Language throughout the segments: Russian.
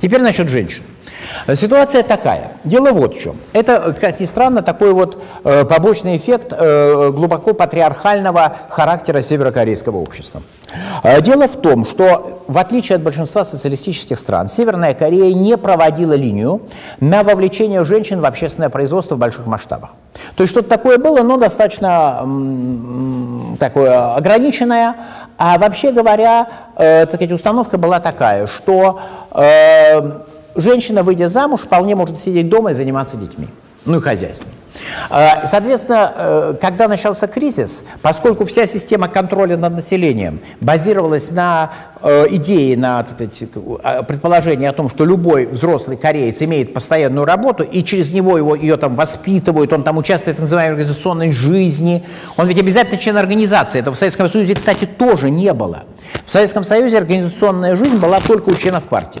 Теперь насчет женщин. Ситуация такая. Дело вот в чем. Это, как ни странно, такой вот э, побочный эффект э, глубоко патриархального характера северокорейского общества. Э, дело в том, что в отличие от большинства социалистических стран, Северная Корея не проводила линию на вовлечение женщин в общественное производство в больших масштабах. То есть что-то такое было, но достаточно такое ограниченное. А вообще говоря, э, так сказать, установка была такая, что э, женщина, выйдя замуж, вполне может сидеть дома и заниматься детьми, ну и хозяйством. А, соответственно, э, когда начался кризис, поскольку вся система контроля над населением базировалась на э, идее, на сказать, предположении о том, что любой взрослый кореец имеет постоянную работу, и через него его, ее там воспитывают, он там участвует в так называемой организационной жизни, он ведь обязательно член организации. Это в Советском Союзе, кстати, тоже не было. В Советском Союзе организационная жизнь была только у членов партии.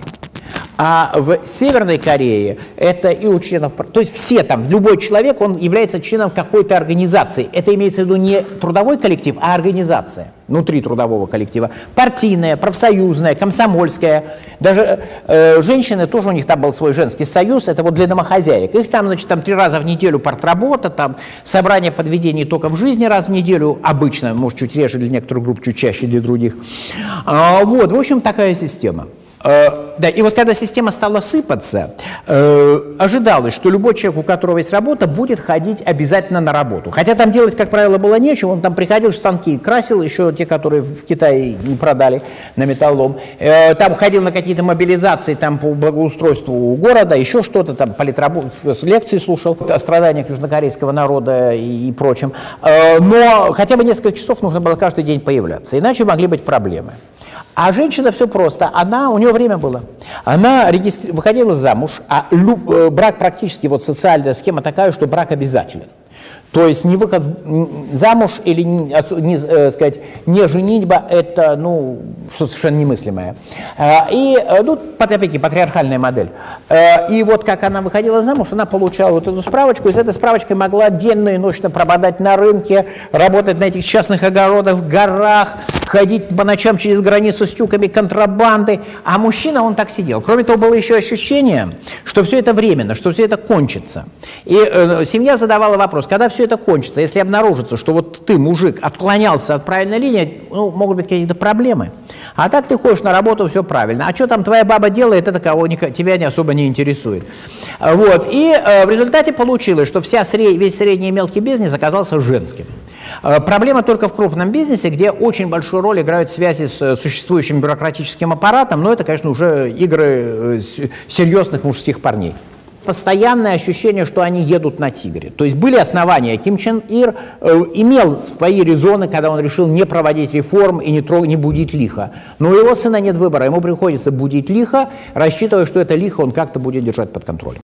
А в Северной Корее это и у членов, то есть все там, любой человек, он является членом какой-то организации. Это имеется в виду не трудовой коллектив, а организация внутри трудового коллектива. Партийная, профсоюзная, комсомольская. Даже э, женщины, тоже у них там был свой женский союз, это вот для домохозяек. Их там, значит, там три раза в неделю партработа, там собрание подведения итогов жизни раз в неделю, обычно, может, чуть реже для некоторых групп, чуть чаще для других. А, вот, в общем, такая система. Э, да, и вот когда система стала сыпаться, э, ожидалось, что любой человек, у которого есть работа, будет ходить обязательно на работу. Хотя там делать, как правило, было нечего, он там приходил, станки красил, еще те, которые в Китае не продали на металлолом, э, там ходил на какие-то мобилизации там по благоустройству города, еще что-то, там политработ... лекции слушал о страданиях южнокорейского народа и, прочем. Но хотя бы несколько часов нужно было каждый день появляться, иначе могли быть проблемы. А женщина все просто, она, у нее время было. Она регистри... выходила замуж, а люб... Э, брак практически, вот социальная схема такая, что брак обязателен. То есть не выход замуж или не, э, сказать, не женитьба – это ну, что-то совершенно немыслимое. Э, и, э, ну, опять-таки, патриархальная модель. И вот как она выходила замуж, она получала вот эту справочку, и с этой справочкой могла денно и ночно пропадать на рынке, работать на этих частных огородах в горах, ходить по ночам через границу с тюками контрабанды. А мужчина, он так сидел. Кроме того, было еще ощущение, что все это временно, что все это кончится. И э, семья задавала вопрос, когда все это кончится, если обнаружится, что вот ты, мужик, отклонялся от правильной линии, ну, могут быть какие-то проблемы. А так ты ходишь на работу, все правильно. А что там твоя баба делает, это кого тебя не особо не интересует. Вот. И э, в результате получилось, что вся сред... весь средний и мелкий бизнес оказался женским. Э, проблема только в крупном бизнесе, где очень большую роль играют связи с э, существующим бюрократическим аппаратом, но это, конечно, уже игры э, серьезных мужских парней постоянное ощущение, что они едут на «Тигре». То есть были основания. Ким Чен Ир э, имел свои резоны, когда он решил не проводить реформ и не, трог, не будить лихо. Но у его сына нет выбора. Ему приходится будить лихо, рассчитывая, что это лихо он как-то будет держать под контролем.